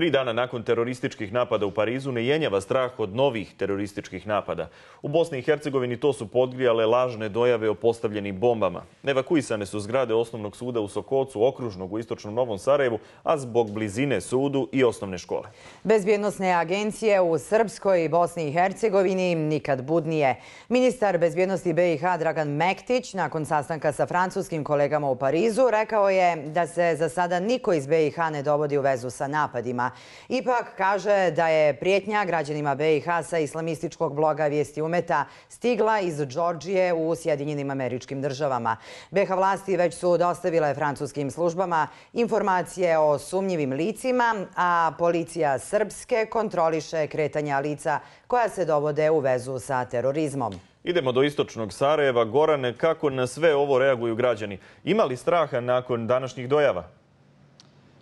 Tri dana nakon terorističkih napada u Parizu ne jenjava strah od novih terorističkih napada. U Bosni i Hercegovini to su podgrijale lažne dojave o postavljenim bombama. Evakuisane su zgrade osnovnog suda u Sokocu, okružnog u istočnom Novom Sarajevu, a zbog blizine sudu i osnovne škole. Bezbjednostne agencije u Srpskoj i Bosni i Hercegovini nikad budnije. Ministar bezbjednosti BiH Dragan Mektić nakon sastanka sa francuskim kolegama u Parizu rekao je da se za sada niko iz BiH ne dovodi u vezu sa napadima Ipak kaže da je prijetnja građanima BiH sa islamističkog bloga Vijesti umeta stigla iz Đorđije u Sjedinjenim američkim državama. BiH vlasti već su dostavile francuskim službama informacije o sumnjivim licima, a policija Srpske kontroliše kretanja lica koja se dovode u vezu sa terorizmom. Idemo do istočnog Sarajeva. Gorane, kako na sve ovo reaguju građani? Ima li straha nakon današnjih dojava?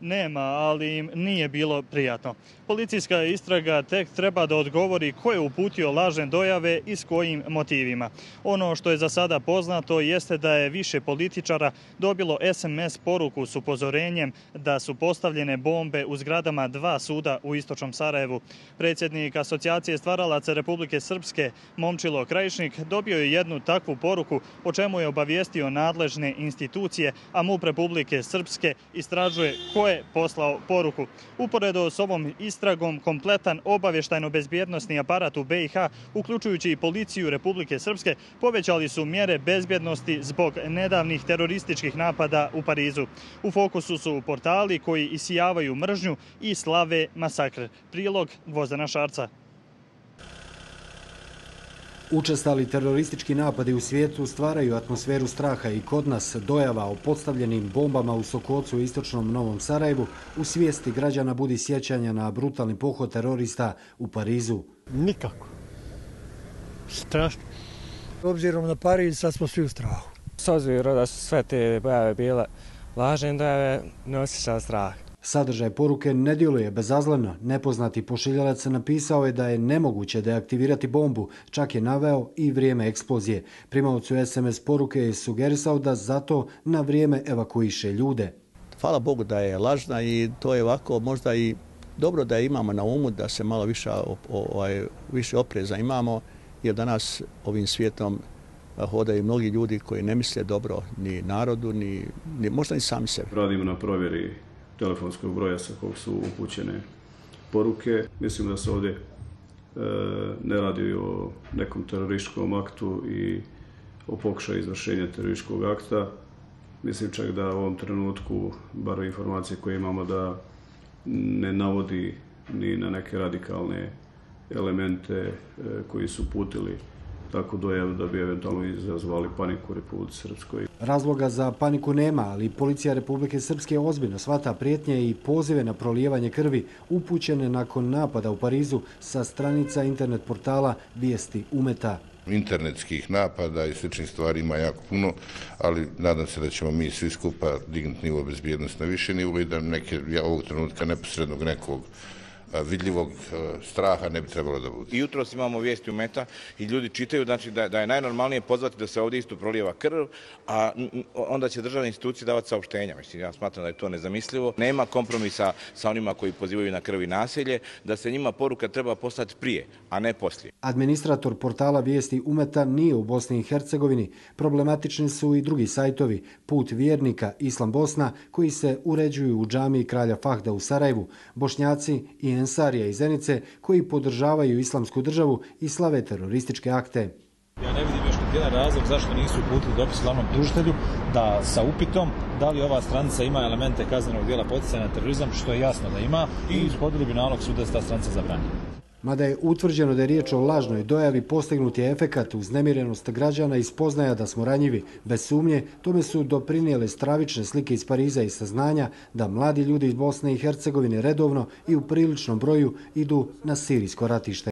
Nema, ali im nije bilo prijatno. Policijska istraga tek treba da odgovori ko je uputio lažne dojave i s kojim motivima. Ono što je za sada poznato jeste da je više političara dobilo SMS poruku s upozorenjem da su postavljene bombe u zgradama dva suda u Istočnom Sarajevu. Predsjednik Asocijacije stvaralaca Republike Srpske, Momčilo Krajišnik, dobio je jednu takvu poruku o čemu je obavijestio nadležne institucije, a MUP Republike Srpske istražuje ko je poslao poruku. Uporedo s ovom istragom, kompletan obavještajno-bezbjednostni aparat u BiH, uključujući i policiju Republike Srpske, povećali su mjere bezbjednosti zbog nedavnih terorističkih napada u Parizu. U fokusu su portali koji isijavaju mržnju i slave masakr. Prilog Gvozdana Šarca. Učestali teroristički napadi u svijetu stvaraju atmosferu straha i kod nas dojava o podstavljenim bombama u Sokocu i istočnom Novom Sarajevu u svijesti građana budi sjećanja na brutalni pohod terorista u Parizu. Nikako. Strašno. Obzirom na Pariz, sad smo svi u strahu. S obzirom da su sve te bojave bile lažne dojave, ne osjeća strah. Sadržaj poruke ne djeluje bezazleno. Nepoznati pošiljalac napisao je da je nemoguće deaktivirati bombu, čak je naveo i vrijeme eksplozije. Primavcu SMS poruke je sugerisao da zato na vrijeme evakuiše ljude. Hvala Bogu da je lažna i to je ovako možda i dobro da imamo na umu da se malo više, ovaj, više opreza imamo, jer danas ovim svijetom hodaju mnogi ljudi koji ne misle dobro ni narodu, ni, ni možda ni sami sebi. Radimo na provjeri telefonskog broja sa kog su upućene poruke. Mislim da se ovdje e, ne radi o nekom terorističkom aktu i o pokušaju izvršenja terorističkog akta. Mislim čak da u ovom trenutku, bar informacije koje imamo, da ne navodi ni na neke radikalne elemente e, koji su putili tako dojav da bi eventualno izazvali paniku u Republike Srpskoj. Razloga za paniku nema, ali policija Republike Srpske ozbiljno svata prijetnje i pozive na prolijevanje krvi upućene nakon napada u Parizu sa stranica internet portala Vijesti Umeta. Internetskih napada i sličnih stvari ima jako puno, ali nadam se da ćemo mi svi skupa dignuti nivo bezbjednost na više nivo i da neke, ja ovog trenutka neposrednog nekog vidljivog straha ne bi trebalo da bude. I jutro imamo vijesti u meta i ljudi čitaju znači, da, da je najnormalnije pozvati da se ovdje isto prolijeva krv, a onda će državne institucije davati saopštenja. Mislim, ja smatram da je to nezamislivo. Nema kompromisa sa onima koji pozivaju na krv i nasilje, da se njima poruka treba poslati prije, a ne poslije. Administrator portala vijesti Umeta nije u Bosni i Hercegovini. Problematični su i drugi sajtovi, Put vjernika, Islam Bosna, koji se uređuju u džami Kralja Fahda u Sarajevu, Bošnjaci i Ensarija i Zenice koji podržavaju islamsku državu i slave terorističke akte. Ja ne vidim još jedan razlog zašto nisu uputili dopis glavnom tužitelju da sa upitom da li ova stranica ima elemente kaznenog dijela poticanja na terorizam, što je jasno da ima, i ishodili bi nalog suda da ta stranica zabranjena. Mada je utvrđeno da je riječ o lažnoj dojavi, postignut je efekat uz nemirenost građana i spoznaja da smo ranjivi. Bez sumnje, tome su doprinijele stravične slike iz Pariza i saznanja da mladi ljudi iz Bosne i Hercegovine redovno i u priličnom broju idu na sirijsko ratište.